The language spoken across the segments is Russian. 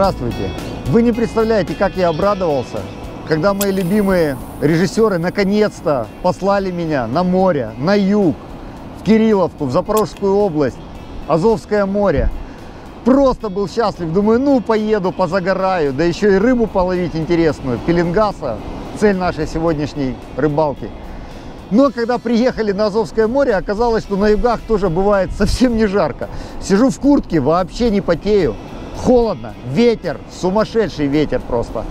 Здравствуйте! Вы не представляете, как я обрадовался, когда мои любимые режиссеры наконец-то послали меня на море, на юг, в Кирилловку, в Запорожскую область, Азовское море. Просто был счастлив, думаю, ну поеду, позагораю, да еще и рыбу половить интересную, пеленгаса, цель нашей сегодняшней рыбалки. Но когда приехали на Азовское море, оказалось, что на югах тоже бывает совсем не жарко. Сижу в куртке, вообще не потею, холодно, ветер, сумасшедший ветер просто.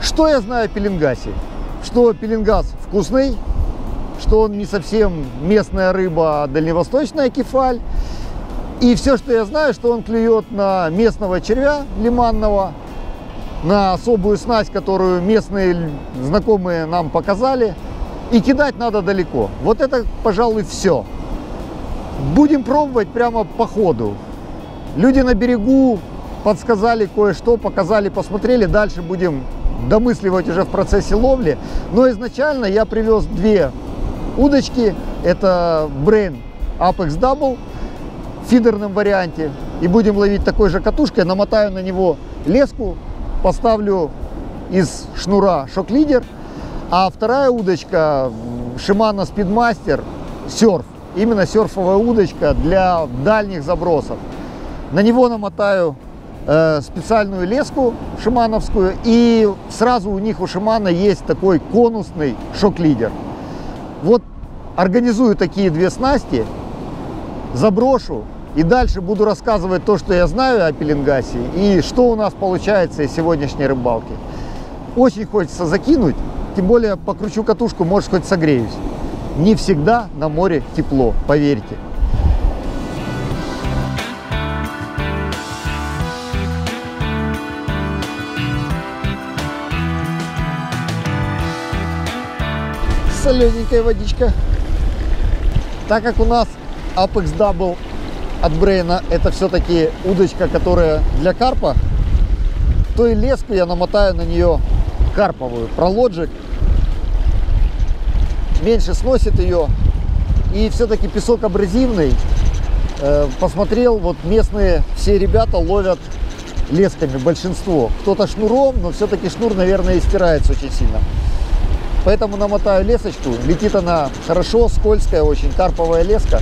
Что я знаю о пеленгасе? Что пеленгас вкусный, что он не совсем местная рыба, а дальневосточная кефаль. И все, что я знаю, что он клюет на местного червя лиманного, на особую снасть, которую местные знакомые нам показали. И кидать надо далеко. Вот это, пожалуй, все. Будем пробовать прямо по ходу. Люди на берегу подсказали кое-что, показали, посмотрели. Дальше будем домысливать уже в процессе ловли. Но изначально я привез две удочки. Это Brain Apex Double в фидерном варианте. И будем ловить такой же катушкой. Намотаю на него леску, поставлю из шнура шок-лидер. А вторая удочка Shimano Speedmaster серф. Именно серфовая удочка для дальних забросов. На него намотаю специальную леску шимановскую. И сразу у них у Шимана есть такой конусный шок-лидер. Вот организую такие две снасти, заброшу и дальше буду рассказывать то, что я знаю о пеленгасе и что у нас получается из сегодняшней рыбалки. Очень хочется закинуть, тем более покручу катушку, может хоть согреюсь. Не всегда на море тепло, поверьте. Солененькая водичка. Так как у нас Apex Double от Брейна это все-таки удочка, которая для карпа, то и леску я намотаю на нее карповую, прологик. Меньше сносит ее. И все-таки песок абразивный. Э, посмотрел, вот местные все ребята ловят лесками, большинство. Кто-то шнуром, но все-таки шнур, наверное, и стирается очень сильно. Поэтому намотаю лесочку. Летит она хорошо, скользкая очень, карповая леска.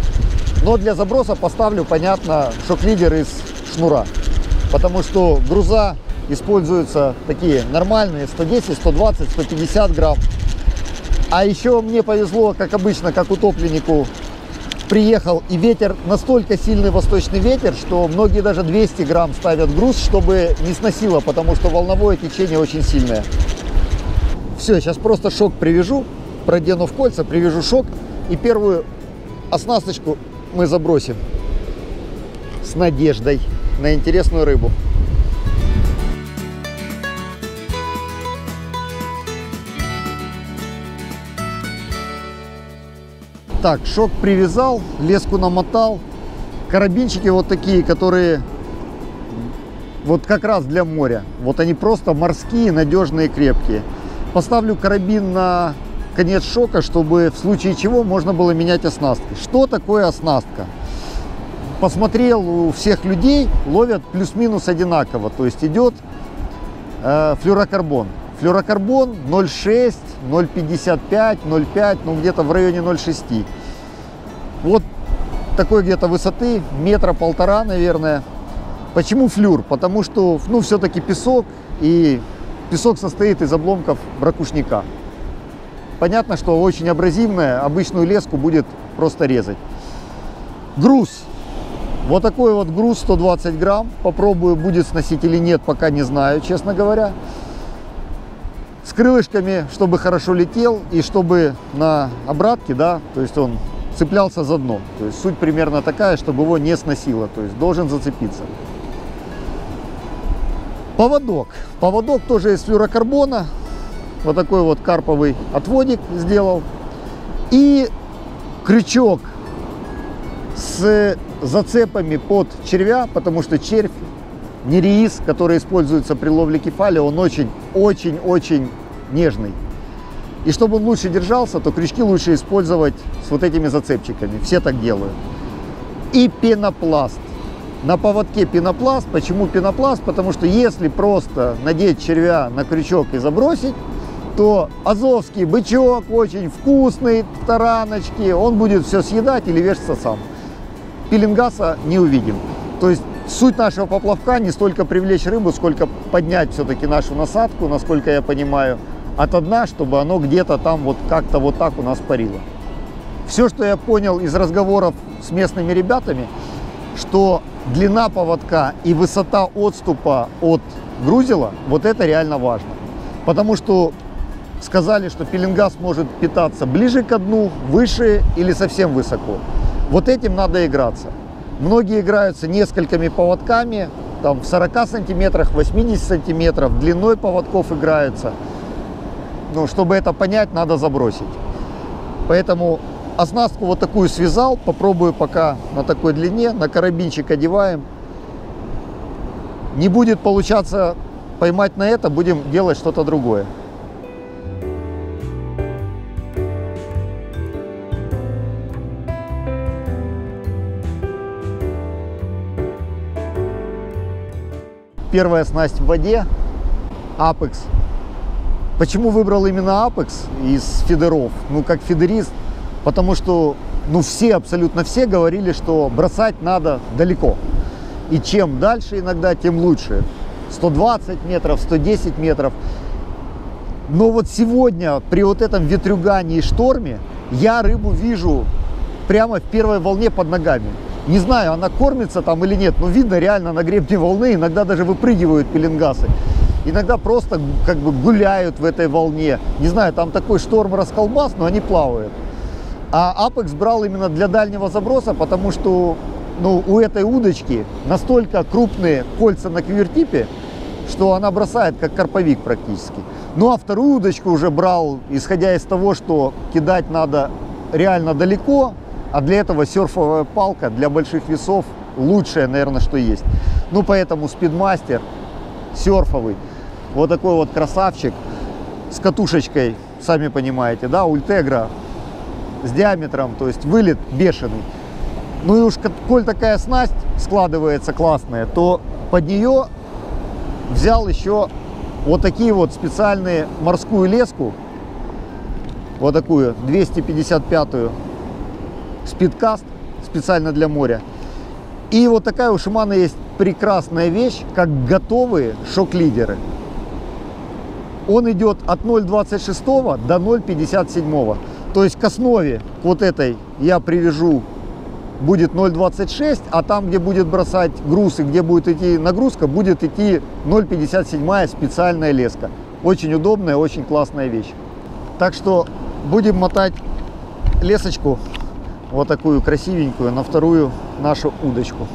Но для заброса поставлю, понятно, шок-лидер из шнура. Потому что груза используются такие нормальные, 110, 120, 150 грамм. А еще мне повезло, как обычно, как утопленнику, приехал и ветер, настолько сильный восточный ветер, что многие даже 200 грамм ставят груз, чтобы не сносило, потому что волновое течение очень сильное. Все, сейчас просто шок привяжу, продену в кольца, привяжу шок и первую оснасточку мы забросим с надеждой на интересную рыбу. Так, шок привязал, леску намотал. Карабинчики вот такие, которые вот как раз для моря. Вот они просто морские, надежные, крепкие. Поставлю карабин на конец шока, чтобы в случае чего можно было менять оснастки. Что такое оснастка? Посмотрел у всех людей, ловят плюс-минус одинаково. То есть идет э, флюрокарбон. Флюрокарбон 0,6, 0,55, 0,5, ну где-то в районе 0,6. Вот такой где-то высоты, метра полтора, наверное. Почему флюр? Потому что, ну, все-таки песок, и песок состоит из обломков ракушника. Понятно, что очень абразивная, обычную леску будет просто резать. Груз. Вот такой вот груз 120 грамм. Попробую, будет сносить или нет, пока не знаю, честно говоря с крылышками, чтобы хорошо летел и чтобы на обратке, да, то есть он цеплялся за дно. То есть суть примерно такая, чтобы его не сносило, то есть должен зацепиться. Поводок. Поводок тоже из флюрокарбона. Вот такой вот карповый отводик сделал. И крючок с зацепами под червя, потому что червь нереис, который используется при ловле кефали, он очень-очень-очень нежный. И чтобы он лучше держался, то крючки лучше использовать с вот этими зацепчиками. Все так делают. И пенопласт. На поводке пенопласт. Почему пенопласт? Потому что если просто надеть червя на крючок и забросить, то азовский бычок очень вкусный, тараночки, он будет все съедать или вешаться сам. Пеленгаса не увидим. То есть суть нашего поплавка не столько привлечь рыбу, сколько поднять все-таки нашу насадку, насколько я понимаю, от дна, чтобы оно где-то там вот как-то вот так у нас парило. Все, что я понял из разговоров с местными ребятами, что длина поводка и высота отступа от грузила, вот это реально важно. Потому что сказали, что пеленгаз может питаться ближе к дну, выше или совсем высоко. Вот этим надо играться. Многие играются несколькими поводками, там в 40 сантиметрах, 80 сантиметров, длиной поводков играются. Ну, чтобы это понять, надо забросить. Поэтому оснастку вот такую связал, попробую пока на такой длине, на карабинчик одеваем. Не будет получаться поймать на это, будем делать что-то другое. Первая снасть в воде, Apex. Почему выбрал именно Apex из фидеров? Ну, как фидерист, потому что ну, все, абсолютно все говорили, что бросать надо далеко. И чем дальше иногда, тем лучше. 120 метров, 110 метров. Но вот сегодня при вот этом ветрюгане и шторме я рыбу вижу прямо в первой волне под ногами. Не знаю, она кормится там или нет, но видно реально на гребне волны, иногда даже выпрыгивают пеленгасы. Иногда просто как бы гуляют в этой волне. Не знаю, там такой шторм расколбас, но они плавают. А Apex брал именно для дальнего заброса, потому что ну, у этой удочки настолько крупные кольца на квертипе, что она бросает как карповик практически. Ну а вторую удочку уже брал, исходя из того, что кидать надо реально далеко, а для этого серфовая палка для больших весов лучшее, наверное, что есть. Ну, поэтому спидмастер серфовый, вот такой вот красавчик с катушечкой, сами понимаете, да, ультегра с диаметром, то есть вылет бешеный. Ну и уж коль такая снасть складывается классная, то под нее взял еще вот такие вот специальные морскую леску, вот такую 255-ю спидкаст специально для моря. И вот такая у Шимана есть прекрасная вещь, как готовые шок-лидеры. Он идет от 0,26 до 0,57. То есть к основе вот этой я привяжу будет 0,26, а там, где будет бросать груз и где будет идти нагрузка, будет идти 0,57 специальная леска. Очень удобная, очень классная вещь. Так что будем мотать лесочку вот такую красивенькую на вторую нашу удочку.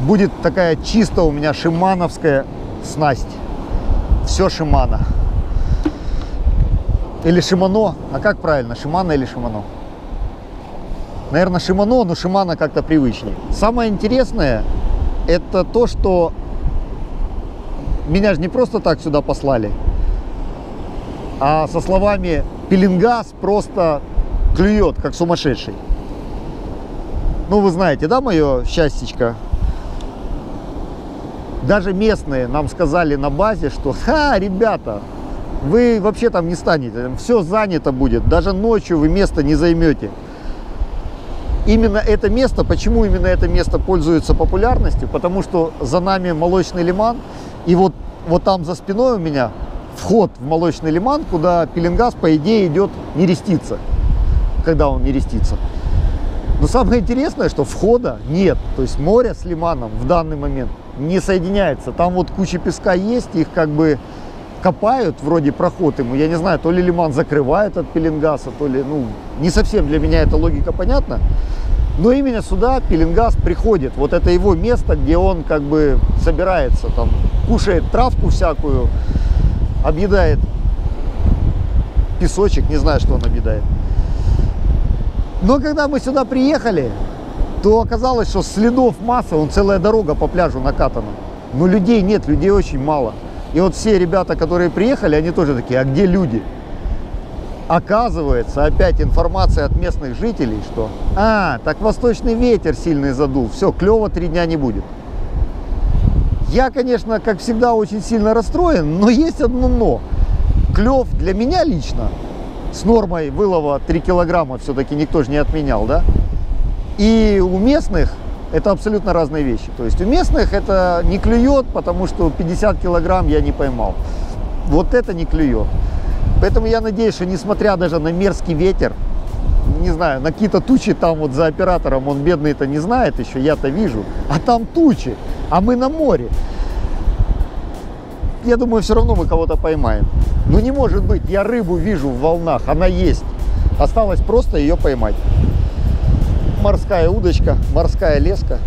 Будет такая чисто у меня шимановская снасть. Все шимана. Или шимано. А как правильно? Шимана или шимано? Наверное, шимано, но шимана как-то привычнее. Самое интересное, это то, что меня же не просто так сюда послали, а со словами пеленгаз просто клюет, как сумасшедший. Ну, вы знаете, да, мое счастьечко? Даже местные нам сказали на базе, что, ха, ребята, вы вообще там не станете, все занято будет, даже ночью вы место не займете. Именно это место, почему именно это место пользуется популярностью? Потому что за нами молочный лиман, и вот, вот там за спиной у меня вход в молочный лиман, куда пеленгаз, по идее, идет не реститься когда он не рестится. Но самое интересное, что входа нет. То есть море с лиманом в данный момент не соединяется. Там вот куча песка есть, их как бы копают, вроде проход ему. Я не знаю, то ли лиман закрывает от пеленгаса, то ли, ну, не совсем для меня эта логика понятна. Но именно сюда пеленгас приходит. Вот это его место, где он как бы собирается, там, кушает травку всякую, объедает песочек, не знаю, что он объедает. Но когда мы сюда приехали, то оказалось, что следов масса, он целая дорога по пляжу накатана. Но людей нет, людей очень мало. И вот все ребята, которые приехали, они тоже такие, а где люди? Оказывается, опять информация от местных жителей, что «А, так восточный ветер сильный задул, все, клево три дня не будет». Я, конечно, как всегда, очень сильно расстроен, но есть одно «но». Клев для меня лично с нормой вылова 3 килограмма все-таки никто же не отменял, да? И у местных это абсолютно разные вещи. То есть у местных это не клюет, потому что 50 килограмм я не поймал. Вот это не клюет. Поэтому я надеюсь, что несмотря даже на мерзкий ветер, не знаю, на какие-то тучи там вот за оператором, он бедный это не знает еще, я-то вижу, а там тучи, а мы на море. Я думаю, все равно мы кого-то поймаем. Ну не может быть, я рыбу вижу в волнах, она есть. Осталось просто ее поймать. Морская удочка, морская леска.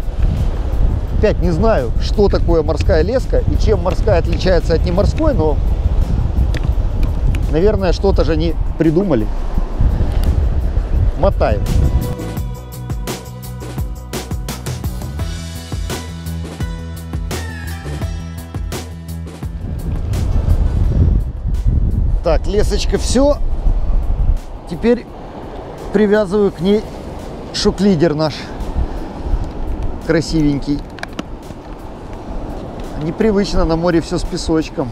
Опять не знаю, что такое морская леска и чем морская отличается от неморской, но, наверное, что-то же они придумали. Мотаем. Так, лесочка все. Теперь привязываю к ней шок-лидер наш. Красивенький. Непривычно на море все с песочком.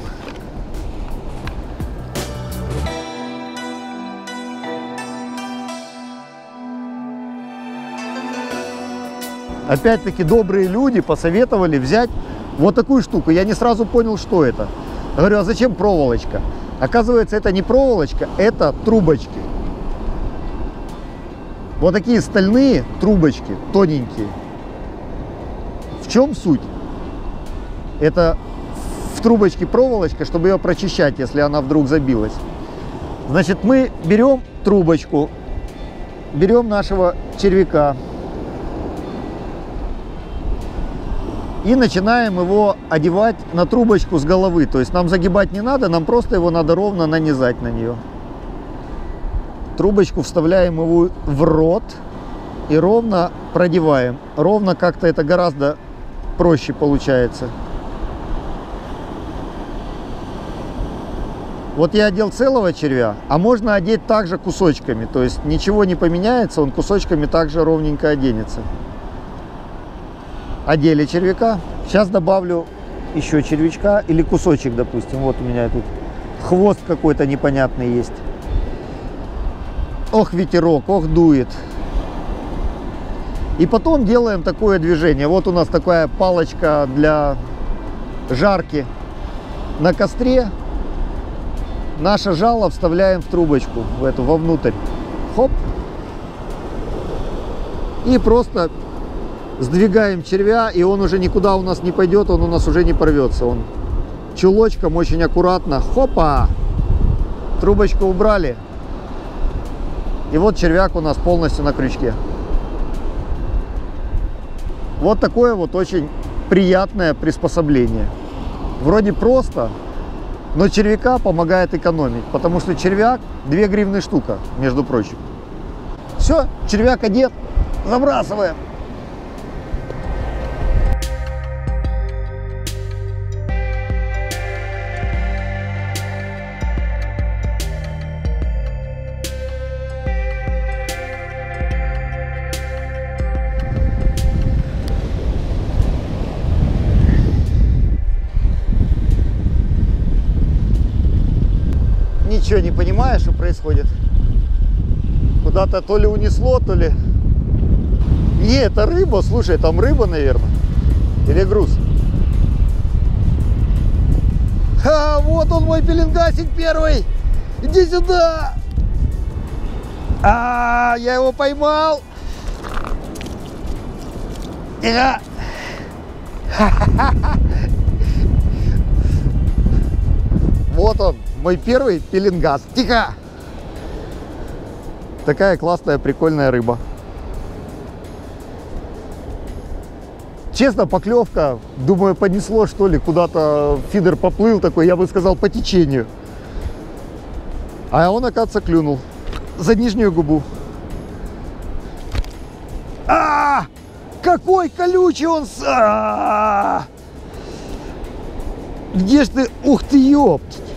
Опять-таки добрые люди посоветовали взять вот такую штуку. Я не сразу понял, что это. говорю, а зачем проволочка? Оказывается, это не проволочка, это трубочки. Вот такие стальные трубочки, тоненькие. В чем суть? Это в трубочке проволочка, чтобы ее прочищать, если она вдруг забилась. Значит, мы берем трубочку, берем нашего червяка, и начинаем его одевать на трубочку с головы. То есть нам загибать не надо, нам просто его надо ровно нанизать на нее. Трубочку вставляем его в рот и ровно продеваем. Ровно как-то это гораздо проще получается. Вот я одел целого червя, а можно одеть также кусочками. То есть ничего не поменяется, он кусочками также ровненько оденется одели червяка. Сейчас добавлю еще червячка или кусочек, допустим. Вот у меня тут хвост какой-то непонятный есть. Ох, ветерок, ох, дует. И потом делаем такое движение. Вот у нас такая палочка для жарки на костре. Наше жало вставляем в трубочку, в эту, вовнутрь. Хоп. И просто сдвигаем червя, и он уже никуда у нас не пойдет, он у нас уже не порвется. Он чулочком очень аккуратно, хопа, трубочку убрали. И вот червяк у нас полностью на крючке. Вот такое вот очень приятное приспособление. Вроде просто, но червяка помогает экономить, потому что червяк 2 гривны штука, между прочим. Все, червяк одет, забрасываем. Не понимаю, что происходит. Куда-то то ли унесло, то ли... Не, это рыба, слушай, там рыба, наверное. Или груз. А, вот он мой пеленгасик первый. Иди сюда. А, я его поймал. Тихо. Вот он, мой первый пеленгаз. Тихо! Такая классная, прикольная рыба. Честно, поклевка, думаю, поднесло что ли, куда-то фидер поплыл такой, я бы сказал, по течению. А он, оказывается, клюнул за нижнюю губу. А, -а, -а! какой колючий он! А -а -а! Где ж ты? Ух ты, ёпть!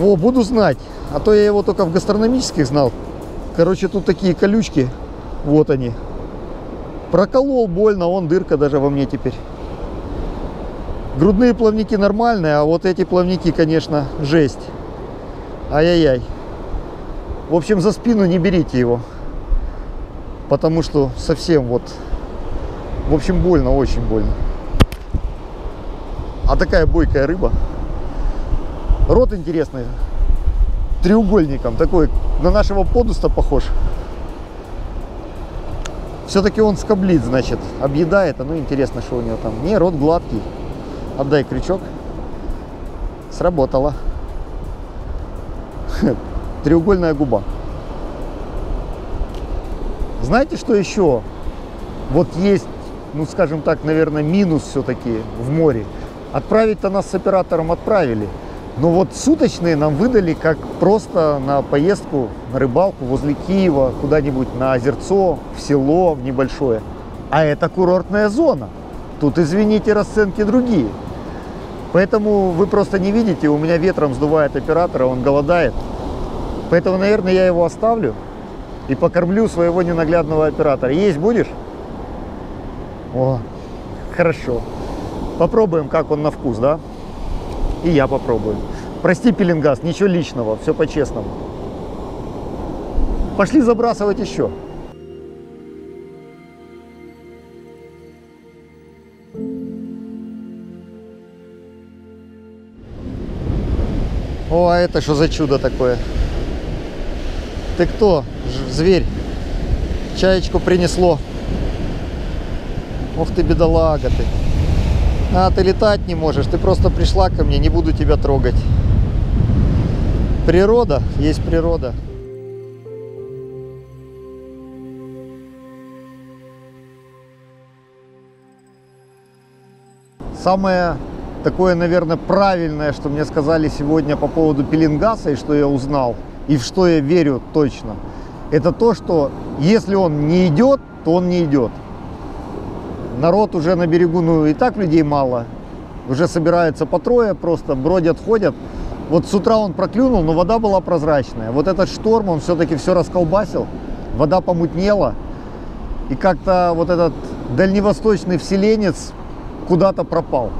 О, буду знать. А то я его только в гастрономических знал. Короче, тут такие колючки. Вот они. Проколол больно, он дырка даже во мне теперь. Грудные плавники нормальные, а вот эти плавники, конечно, жесть. Ай-яй-яй. В общем, за спину не берите его. Потому что совсем вот... В общем, больно, очень больно. А такая бойкая рыба. Рот интересный. Треугольником. Такой на нашего подуста похож. Все-таки он скоблит, значит. Объедает. А ну интересно, что у него там. Не, рот гладкий. Отдай крючок. Сработало. Треугольная губа. Знаете, что еще? Вот есть, ну скажем так, наверное, минус все-таки в море. Отправить-то нас с оператором отправили. Но вот суточные нам выдали как просто на поездку на рыбалку возле Киева, куда-нибудь на озерцо, в село, в небольшое. А это курортная зона. Тут, извините, расценки другие. Поэтому вы просто не видите, у меня ветром сдувает оператора, он голодает. Поэтому, наверное, я его оставлю и покормлю своего ненаглядного оператора. Есть будешь? О, хорошо. Попробуем, как он на вкус, да? И я попробую. Прости, пеленгаз, ничего личного, все по-честному. Пошли забрасывать еще. О, а это что за чудо такое? Ты кто, зверь? Чаечку принесло. Ох ты, бедолага ты. А, ты летать не можешь, ты просто пришла ко мне, не буду тебя трогать. Природа, есть природа. Самое такое, наверное, правильное, что мне сказали сегодня по поводу пеленгаса и что я узнал, и в что я верю точно, это то, что если он не идет, то он не идет. Народ уже на берегу, ну и так людей мало, уже собираются по трое, просто бродят, ходят. Вот с утра он проклюнул, но вода была прозрачная. Вот этот шторм, он все-таки все расколбасил, вода помутнела. И как-то вот этот дальневосточный вселенец куда-то пропал.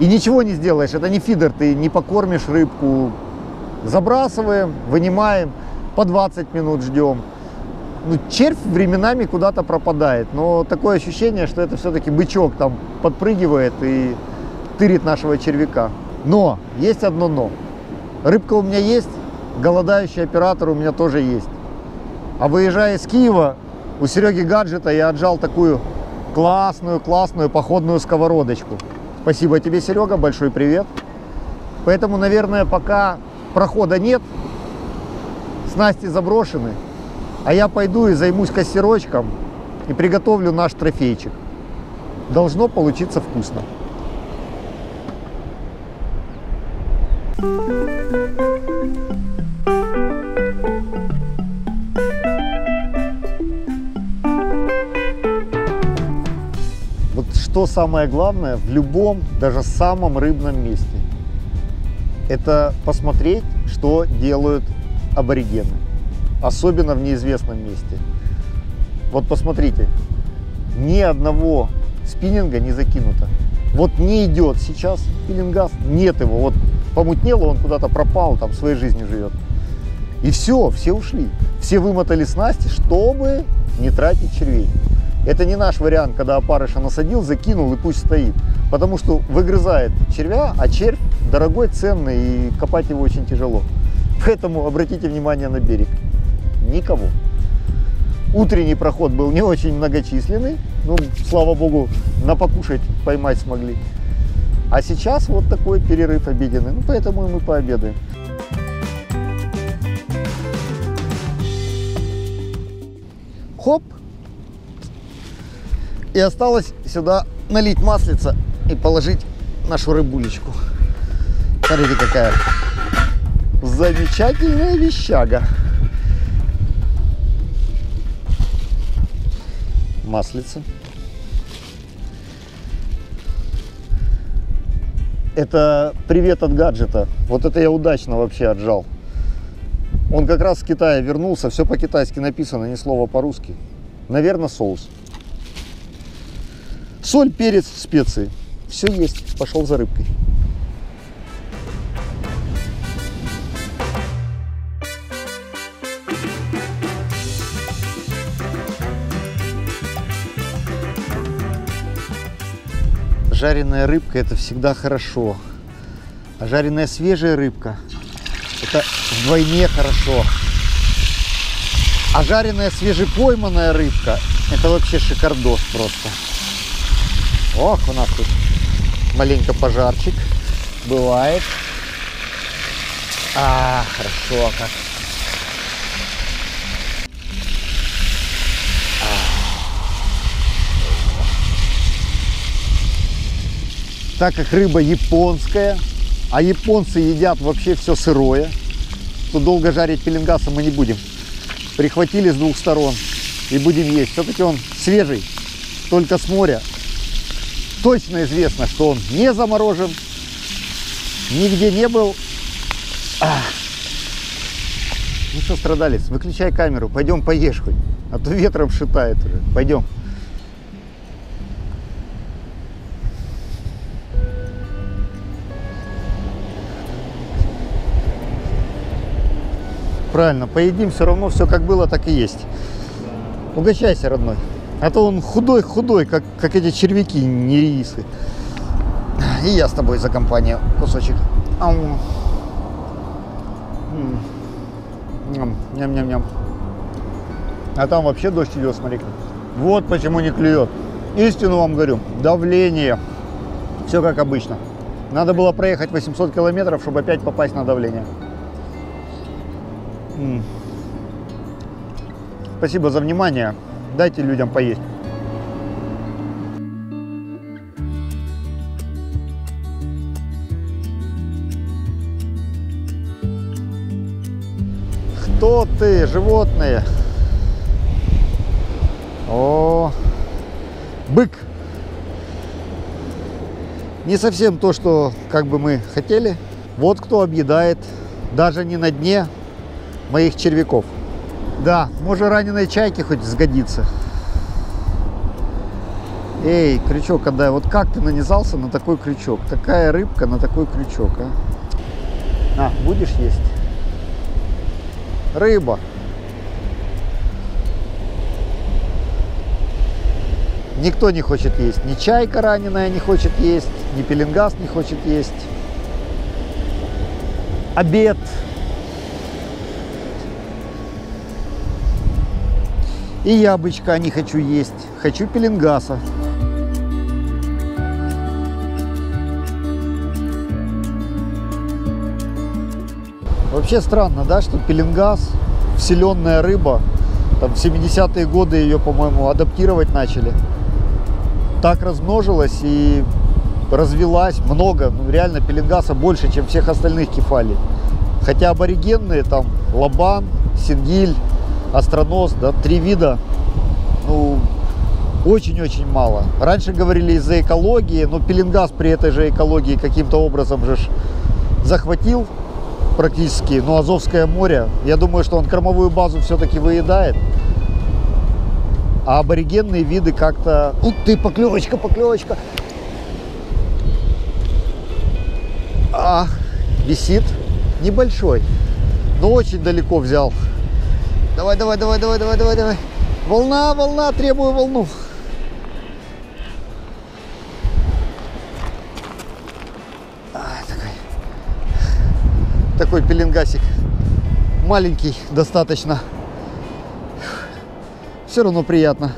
И ничего не сделаешь, это не фидер, ты не покормишь рыбку. Забрасываем, вынимаем, по 20 минут ждем. Ну, червь временами куда-то пропадает, но такое ощущение, что это все-таки бычок там подпрыгивает и тырит нашего червяка. Но, есть одно но. Рыбка у меня есть, голодающий оператор у меня тоже есть. А выезжая из Киева, у Сереги гаджета я отжал такую классную, классную походную сковородочку. Спасибо тебе, Серега, большой привет. Поэтому, наверное, пока прохода нет, снасти заброшены, а я пойду и займусь кассирочком и приготовлю наш трофейчик. Должно получиться вкусно. Вот что самое главное в любом, даже самом рыбном месте, это посмотреть, что делают аборигены, особенно в неизвестном месте. Вот посмотрите, ни одного спиннинга не закинуто. Вот не идет сейчас пилингаз, нет его. Вот помутнело, он куда-то пропал, там своей жизнью живет. И все, все ушли. Все вымотали снасти, чтобы не тратить червей. Это не наш вариант, когда опарыша насадил, закинул и пусть стоит. Потому что выгрызает червя, а червь дорогой, ценный и копать его очень тяжело. Поэтому обратите внимание на берег. Никого. Утренний проход был не очень многочисленный. Ну, слава богу, на покушать поймать смогли. А сейчас вот такой перерыв обеденный. Ну, поэтому и мы пообедаем. Хоп! И осталось сюда налить маслица и положить нашу рыбулечку. Смотрите, какая замечательная вещага. Маслица. Это привет от гаджета. Вот это я удачно вообще отжал. Он как раз с Китая вернулся, все по-китайски написано, ни слова по-русски. Наверное, соус. Соль, перец, специи. Все есть. Пошел за рыбкой. Жареная рыбка это всегда хорошо. А жареная свежая рыбка это вдвойне хорошо. А жареная свежепойманная рыбка это вообще шикардос просто. Ох, у нас тут маленько пожарчик бывает. А, хорошо как. Так как рыба японская, а японцы едят вообще все сырое, то долго жарить пеленгаса мы не будем. Прихватили с двух сторон и будем есть. Все-таки он свежий, только с моря. Точно известно, что он не заморожен, нигде не был. А. Ну что, страдалец, выключай камеру, пойдем поешь хоть, а то ветром шитает уже. Пойдем. Правильно, поедим, все равно все как было, так и есть. Угощайся, родной. А то он худой-худой, как, как эти червяки, нерисы. И я с тобой за компанию кусочек. Ням-ням-ням. А там вообще дождь идет, смотри. Вот почему не клюет. Истину вам говорю. Давление. Все как обычно. Надо было проехать 800 километров, чтобы опять попасть на давление. Спасибо за внимание. Дайте людям поесть. Кто ты, животные? О, бык. Не совсем то, что как бы мы хотели. Вот кто объедает даже не на дне моих червяков. Да, может раненой чайки хоть сгодится. Эй, крючок отдай. Вот как ты нанизался на такой крючок? Такая рыбка на такой крючок, а? На, будешь есть? Рыба. Никто не хочет есть. Ни чайка раненая не хочет есть, ни пеленгаз не хочет есть. Обед И яблочко не хочу есть. Хочу пеленгаса. Вообще странно, да, что пеленгас, вселенная рыба, там в 70-е годы ее, по-моему, адаптировать начали. Так размножилась и развелась много, ну реально пеленгаса больше, чем всех остальных кефалий. Хотя аборигенные там лабан, сингиль, астронос, да, три вида, ну, очень-очень мало. Раньше говорили из-за экологии, но пеленгаз при этой же экологии каким-то образом же захватил практически, ну, Азовское море. Я думаю, что он кормовую базу все-таки выедает. А аборигенные виды как-то... Ух ты, поклевочка, поклевочка. А, висит небольшой, но очень далеко взял. Давай, давай, давай, давай, давай, давай, давай. Волна, волна, требую волну. А, такой, такой пеленгасик. Маленький достаточно. Все равно приятно.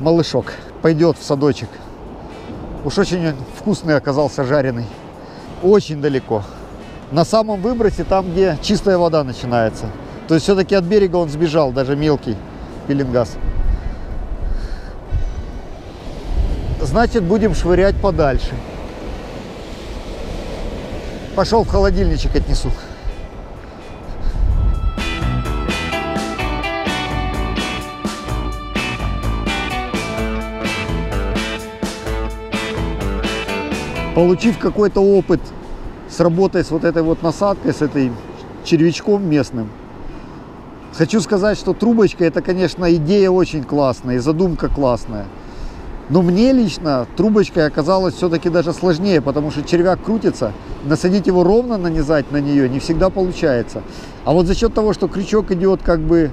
Малышок пойдет в садочек. Уж очень вкусный оказался жареный. Очень далеко на самом выбросе, там, где чистая вода начинается. То есть все-таки от берега он сбежал, даже мелкий пеленгаз. Значит, будем швырять подальше. Пошел в холодильничек отнесу. Получив какой-то опыт с работой с вот этой вот насадкой, с этой червячком местным. Хочу сказать, что трубочка это, конечно, идея очень классная и задумка классная. Но мне лично трубочкой оказалось все-таки даже сложнее, потому что червяк крутится, насадить его ровно, нанизать на нее не всегда получается. А вот за счет того, что крючок идет как бы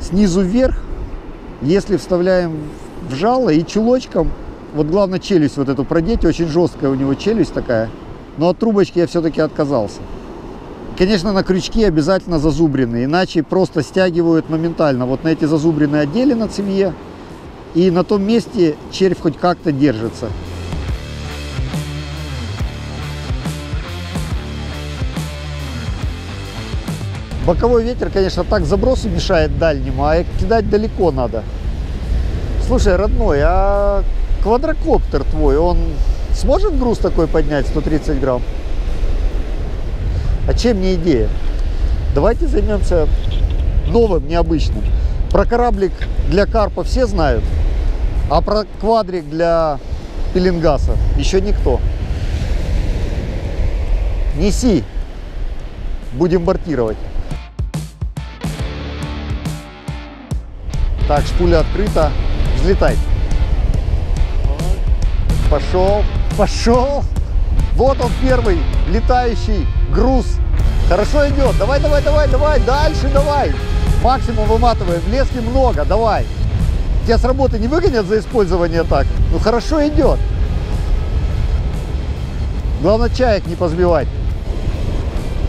снизу вверх, если вставляем в жало и чулочком, вот главное челюсть вот эту продеть, очень жесткая у него челюсть такая, но от трубочки я все-таки отказался. Конечно, на крючки обязательно зазубренные, иначе просто стягивают моментально. Вот на эти зазубренные отделы на цевье, и на том месте червь хоть как-то держится. Боковой ветер, конечно, так забросу мешает дальнему, а кидать далеко надо. Слушай, родной, а квадрокоптер твой, он сможет груз такой поднять, 130 грамм? А чем не идея? Давайте займемся новым, необычным. Про кораблик для карпа все знают, а про квадрик для пеленгаса еще никто. Неси, будем бортировать. Так, шпуля открыта, взлетай. Пошел, пошел. Вот он первый летающий груз. Хорошо идет. Давай, давай, давай, давай, дальше давай. Максимум выматываем. Лески много, давай. Тебя с работы не выгонят за использование так? Ну хорошо идет. Главное чаек не позбивать.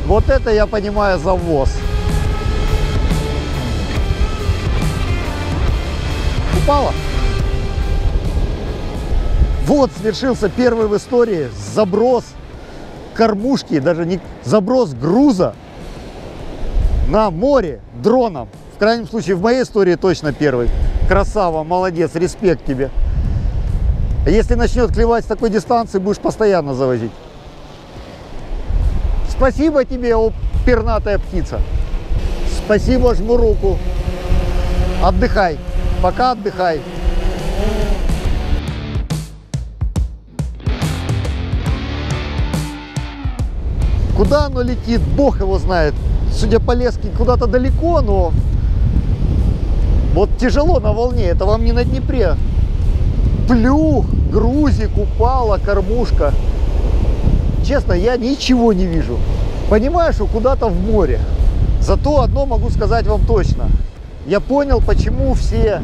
Вот это я понимаю завоз. Упала. Вот свершился первый в истории заброс кормушки, даже не заброс груза на море дроном. В крайнем случае, в моей истории точно первый. Красава, молодец, респект тебе. Если начнет клевать с такой дистанции, будешь постоянно завозить. Спасибо тебе, о пернатая птица. Спасибо, жму руку. Отдыхай. Пока отдыхай. Куда оно летит, бог его знает судя по леске, куда-то далеко, но вот тяжело на волне, это вам не на Днепре. Плюх, грузик, упала, кормушка. Честно, я ничего не вижу. Понимаю, что куда-то в море. Зато одно могу сказать вам точно. Я понял, почему все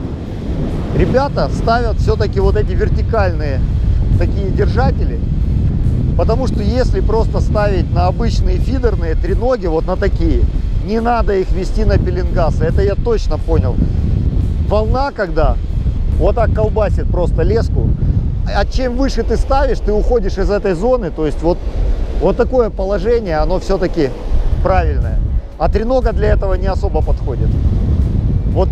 ребята ставят все-таки вот эти вертикальные такие держатели Потому что если просто ставить на обычные фидерные треноги, вот на такие, не надо их вести на пеленгасы. Это я точно понял. Волна, когда вот так колбасит просто леску, а чем выше ты ставишь, ты уходишь из этой зоны. То есть вот, вот такое положение, оно все-таки правильное. А тренога для этого не особо подходит. Вот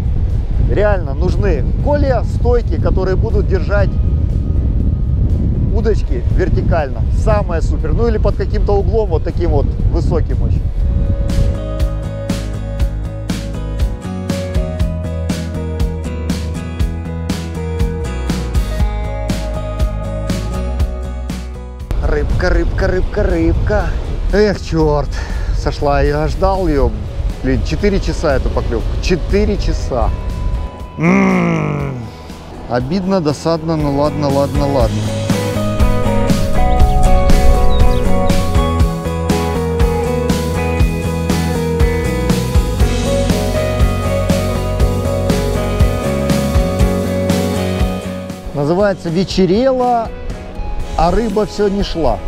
реально нужны коле стойки, которые будут держать удочки вертикально. Самое супер. Ну или под каким-то углом вот таким вот высоким очень. Рыбка, рыбка, рыбка, рыбка. Эх, черт, сошла. Я ждал ее, блин, 4 часа эту поклевку. 4 часа. М -м -м. Обидно, досадно, ну ладно, ладно, ладно. Называется вечерело, а рыба все не шла.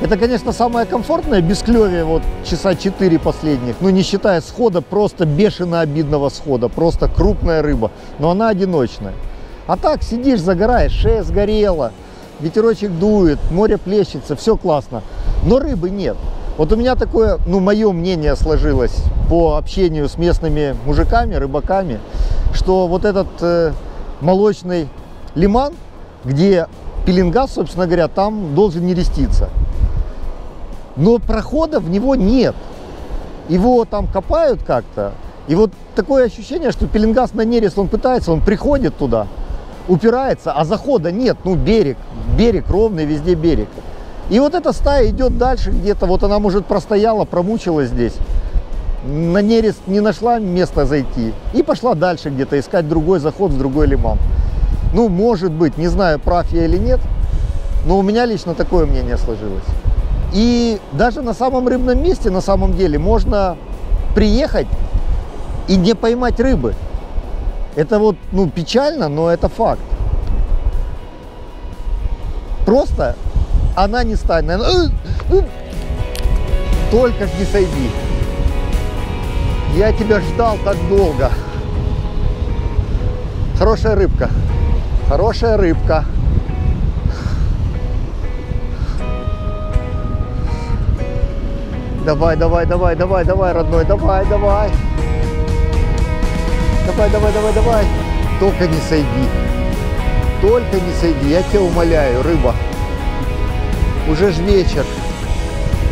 Это, конечно, самое комфортное бесклевие вот часа 4 последних, ну не считая схода, просто бешено обидного схода, просто крупная рыба, но она одиночная. А так сидишь, загораешь, шея сгорела, ветерочек дует, море плещется, все классно, но рыбы нет. Вот у меня такое, ну, мое мнение сложилось по общению с местными мужиками, рыбаками, что вот этот э, молочный лиман, где пеленгаз, собственно говоря, там должен нереститься. Но прохода в него нет. Его там копают как-то. И вот такое ощущение, что пеленгаз на нерест, он пытается, он приходит туда, упирается, а захода нет. Ну, берег, берег ровный, везде берег. И вот эта стая идет дальше где-то, вот она, может, простояла, промучилась здесь, на нерест не нашла места зайти и пошла дальше где-то искать другой заход в другой лиман. Ну, может быть, не знаю, прав я или нет, но у меня лично такое мнение сложилось. И даже на самом рыбном месте, на самом деле, можно приехать и не поймать рыбы. Это вот, ну, печально, но это факт. Просто она не станет. Только не сойди. Я тебя ждал так долго. Хорошая рыбка. Хорошая рыбка. Давай, давай, давай, давай, давай, родной, давай, давай. Давай, давай, давай, давай. Только не сойди. Только не сойди, я тебя умоляю, рыба. Уже ж вечер.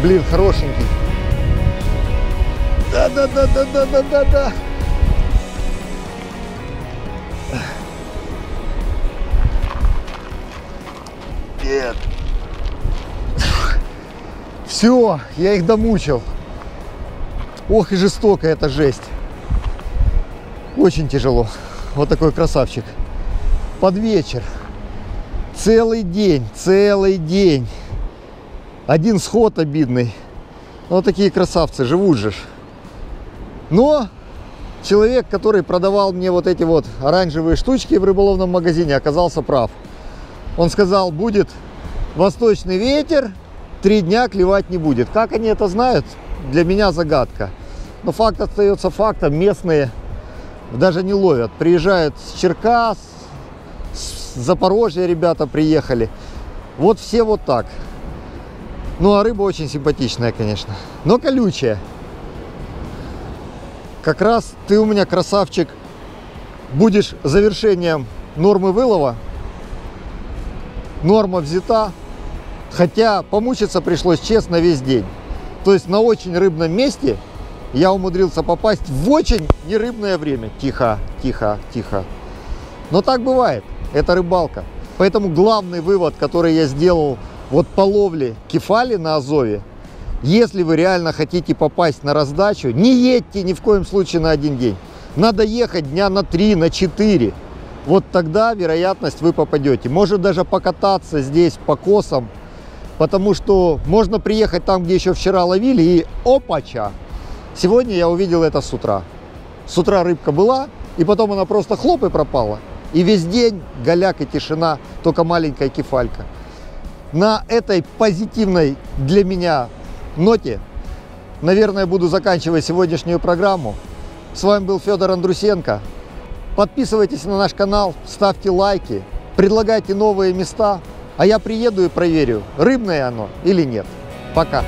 Блин, хорошенький. Да, Все, я их домучил. Ох и жестоко эта жесть. Очень тяжело. Вот такой красавчик. Под вечер. Целый день, целый день. Один сход обидный. Вот такие красавцы, живут же. Но человек, который продавал мне вот эти вот оранжевые штучки в рыболовном магазине, оказался прав. Он сказал, будет восточный ветер, три дня клевать не будет. Как они это знают, для меня загадка. Но факт остается фактом, местные даже не ловят. Приезжают с Черкас, с Запорожья ребята приехали. Вот все вот так. Ну, а рыба очень симпатичная, конечно. Но колючая. Как раз ты у меня, красавчик, будешь завершением нормы вылова. Норма взята. Хотя помучиться пришлось честно весь день. То есть на очень рыбном месте я умудрился попасть в очень нерыбное время. Тихо, тихо, тихо. Но так бывает. Это рыбалка. Поэтому главный вывод, который я сделал вот по ловле кефали на Азове, если вы реально хотите попасть на раздачу, не едьте ни в коем случае на один день. Надо ехать дня на три, на четыре. Вот тогда вероятность вы попадете. Может даже покататься здесь по косам, потому что можно приехать там, где еще вчера ловили, и опача, Сегодня я увидел это с утра. С утра рыбка была, и потом она просто хлоп и пропала. И весь день голяк и тишина, только маленькая кефалька. На этой позитивной для меня ноте, наверное, буду заканчивать сегодняшнюю программу. С вами был Федор Андрусенко. Подписывайтесь на наш канал, ставьте лайки, предлагайте новые места, а я приеду и проверю, рыбное оно или нет. Пока!